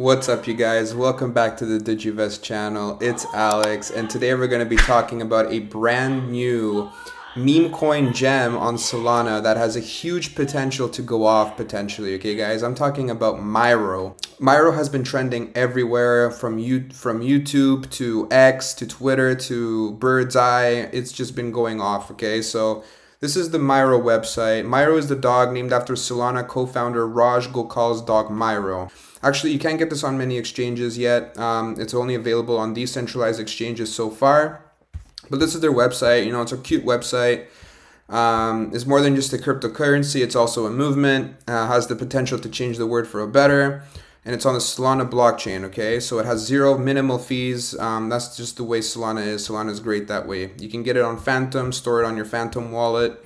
What's up, you guys? Welcome back to the Digivest channel. It's Alex, and today we're going to be talking about a brand new meme coin gem on Solana that has a huge potential to go off potentially. Okay, guys, I'm talking about Myro. Myro has been trending everywhere from you from YouTube to X to Twitter to Bird's Eye. It's just been going off. Okay, so this is the Myro website. Myro is the dog named after Solana co-founder Raj Gokal's dog Myro. Actually, you can't get this on many exchanges yet. Um, it's only available on decentralized exchanges so far. But this is their website. You know, it's a cute website. Um, it's more than just a cryptocurrency. It's also a movement. Uh, has the potential to change the world for a better. And it's on the Solana blockchain. Okay, so it has zero minimal fees. Um, that's just the way Solana is. Solana is great that way. You can get it on Phantom, store it on your Phantom wallet.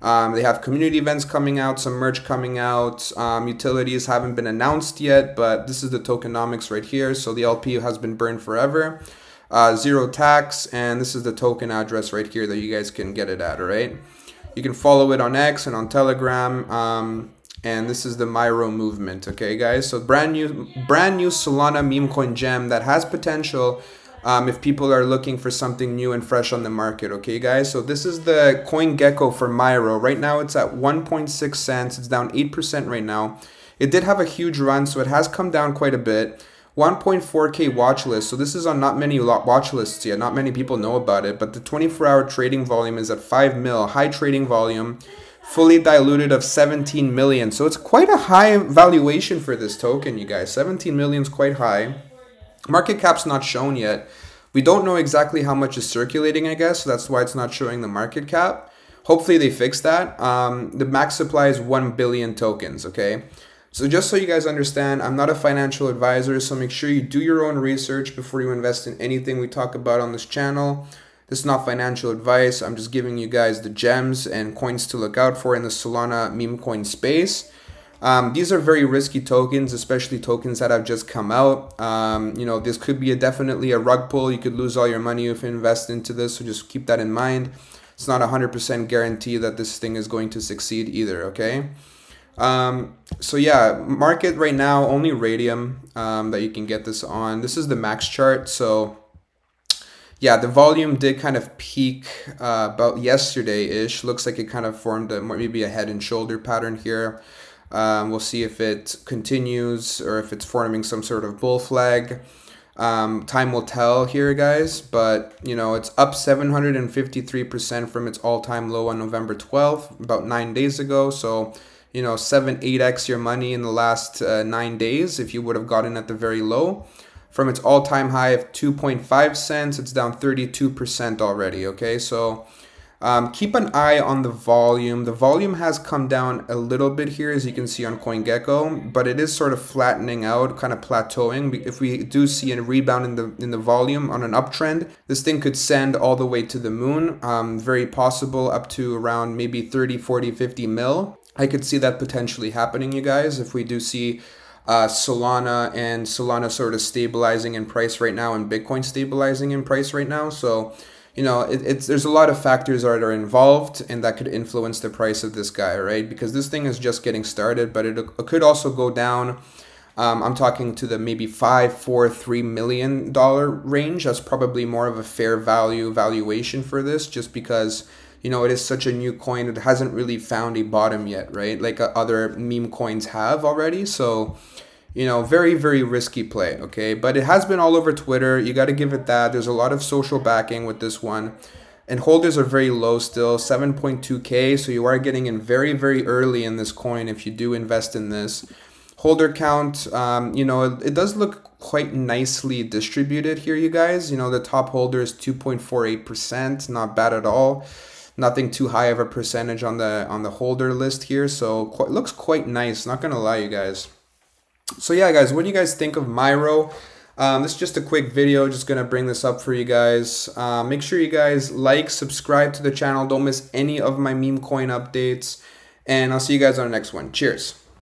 Um, they have community events coming out, some merch coming out. Um, utilities haven't been announced yet, but this is the tokenomics right here. So the LP has been burned forever. Uh, zero tax, and this is the token address right here that you guys can get it at, all right? You can follow it on X and on Telegram. And this is the Myro movement, okay, guys? So brand new, brand new Solana meme coin gem that has potential um, if people are looking for something new and fresh on the market. Okay, guys. So this is the Coin Gecko for Myro. Right now it's at 1.6 cents. It's down 8% right now. It did have a huge run, so it has come down quite a bit. 1.4k watch list. So this is on not many watch lists yet. Not many people know about it, but the 24-hour trading volume is at 5 mil. High trading volume fully diluted of 17 million. So it's quite a high valuation for this token, you guys. 17 million is quite high. Market cap's not shown yet. We don't know exactly how much is circulating, I guess, so that's why it's not showing the market cap. Hopefully they fix that. Um, the max supply is 1 billion tokens, okay? So just so you guys understand, I'm not a financial advisor, so make sure you do your own research before you invest in anything we talk about on this channel. This is not financial advice. I'm just giving you guys the gems and coins to look out for in the Solana meme coin space. Um, these are very risky tokens, especially tokens that have just come out. Um, you know, this could be a, definitely a rug pull. You could lose all your money if you invest into this, so just keep that in mind. It's not a 100% guarantee that this thing is going to succeed either, okay? Um, so yeah, market right now, only Raydium um, that you can get this on. This is the max chart, so yeah, the volume did kind of peak uh, about yesterday-ish. Looks like it kind of formed a, maybe a head and shoulder pattern here. Um, we'll see if it continues or if it's forming some sort of bull flag. Um, time will tell here, guys, but you know, it's up 753% from its all time low on November 12th, about nine days ago. So, you know, 7 8x your money in the last uh, nine days if you would have gotten at the very low. From its all time high of 2.5 cents, it's down 32% already. Okay, so um, keep an eye on the volume. The volume has come down a little bit here, as you can see on CoinGecko, but it is sort of flattening out, kind of plateauing. If we do see a rebound in the in the volume on an uptrend, this thing could send all the way to the moon. Um, very possible up to around maybe 30, 40, 50 mil. I could see that potentially happening, you guys, if we do see uh, Solana and Solana sort of stabilizing in price right now and Bitcoin stabilizing in price right now. So you know, it, it's there's a lot of factors that are involved and that could influence the price of this guy, right? Because this thing is just getting started, but it, it could also go down. Um, I'm talking to the maybe five, four, three million dollar range. That's probably more of a fair value valuation for this, just because you know it is such a new coin. It hasn't really found a bottom yet, right? Like uh, other meme coins have already. So you know, very, very risky play, okay? But it has been all over Twitter. You got to give it that. There's a lot of social backing with this one. And holders are very low still, 7.2K. So you are getting in very, very early in this coin if you do invest in this. Holder count, um, you know, it, it does look quite nicely distributed here, you guys. You know, the top holder is 2.48%, not bad at all nothing too high of a percentage on the on the holder list here so quite, looks quite nice not gonna lie you guys so yeah, guys, what do you guys think of Myro? Um, this is just a quick video, just to bring this up for you guys. Uh, make sure you guys like, subscribe to the channel. Don't miss any of my meme coin updates. And I'll see you guys on the next one. Cheers.